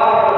God.